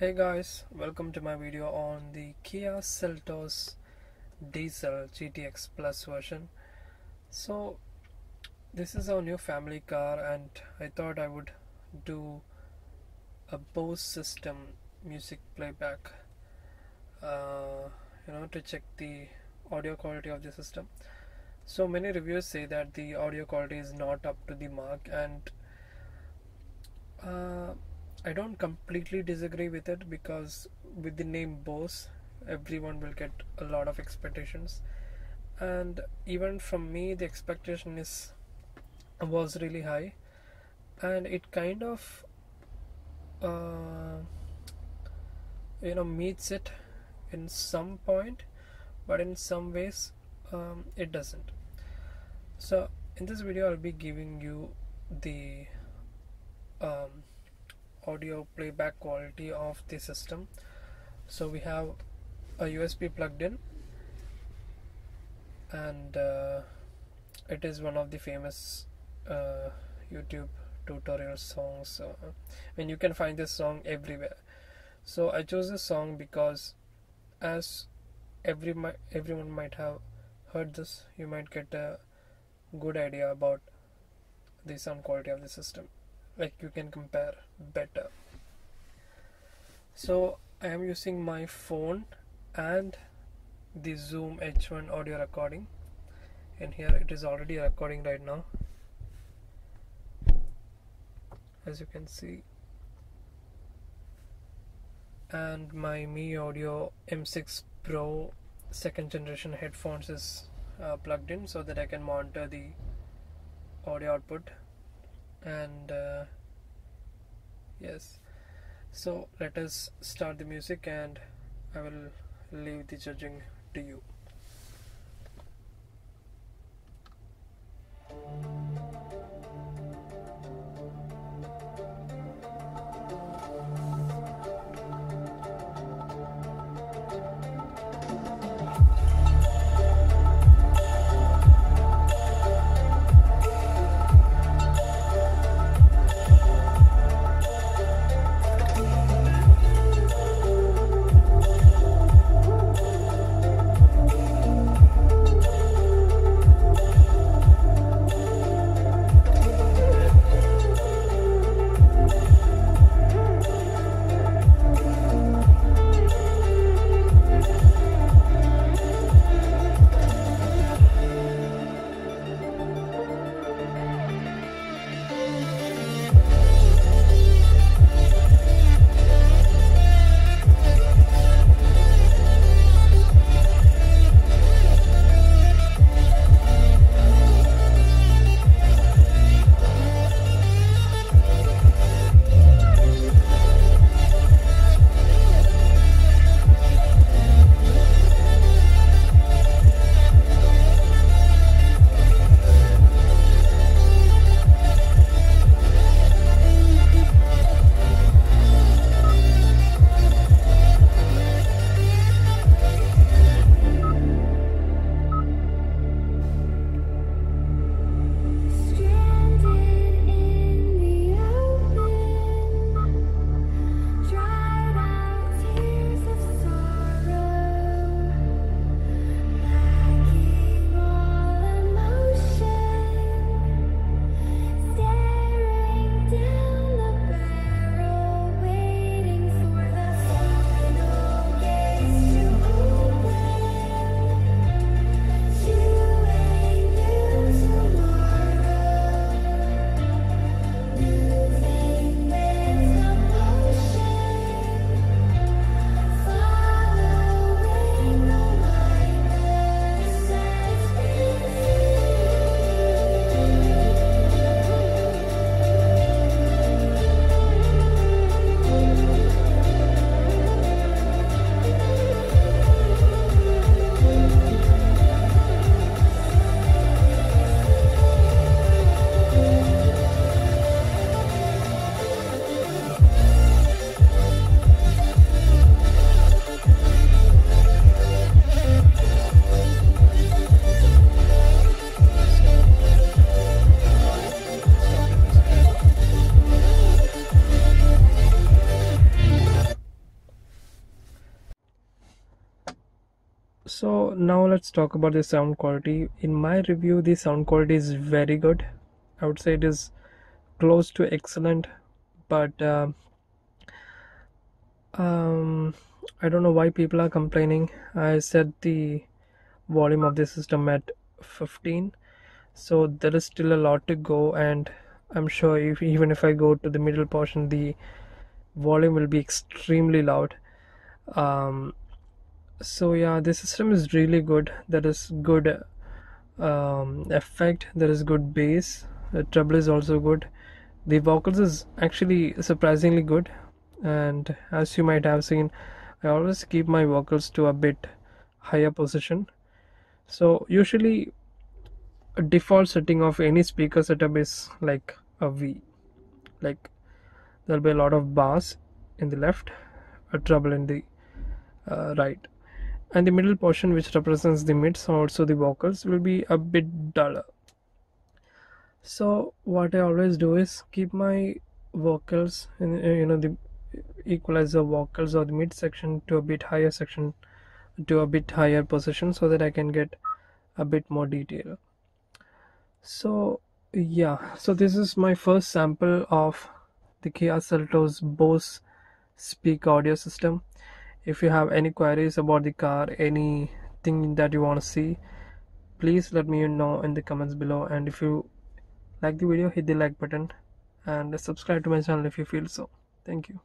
Hey guys, welcome to my video on the Kia Seltos Diesel GTX Plus version. So this is our new family car and I thought I would do a Bose system music playback uh, you know to check the audio quality of the system. So many reviews say that the audio quality is not up to the mark and uh, I don't completely disagree with it because with the name Bose, everyone will get a lot of expectations, and even from me, the expectation is was really high, and it kind of uh, you know meets it in some point, but in some ways um, it doesn't. So in this video, I'll be giving you the um, audio playback quality of the system. So we have a USB plugged in and uh, it is one of the famous uh, YouTube tutorial songs uh, mean you can find this song everywhere. So I chose this song because as every everyone might have heard this you might get a good idea about the sound quality of the system like you can compare better. So I am using my phone and the zoom h1 audio recording. And here it is already recording right now. As you can see. And my MEE Audio M6 Pro second generation headphones is uh, plugged in so that I can monitor the audio output and uh, yes. So let us start the music and I will leave the judging to you so now let's talk about the sound quality. In my review the sound quality is very good. I would say it is close to excellent but uh, um, i don't know why people are complaining. I set the volume of the system at 15 so there is still a lot to go and i'm sure if even if i go to the middle portion the volume will be extremely loud. Um, so yeah the system is really good. There is good um, effect. There is good bass. The treble is also good. The vocals is actually surprisingly good. And as you might have seen I always keep my vocals to a bit higher position. So usually a default setting of any speaker setup is like a V. Like there'll be a lot of bass in the left a treble in the uh, right and the middle portion which represents the mids also the vocals will be a bit duller. So what I always do is keep my vocals in uh, you know the equalizer vocals or the mid section to a bit higher section to a bit higher position so that I can get a bit more detail. So yeah. So this is my first sample of the Kia Seltos Bose speak audio system if you have any queries about the car anything that you want to see please let me know in the comments below. And if you like the video hit the like button and subscribe to my channel if you feel so. Thank you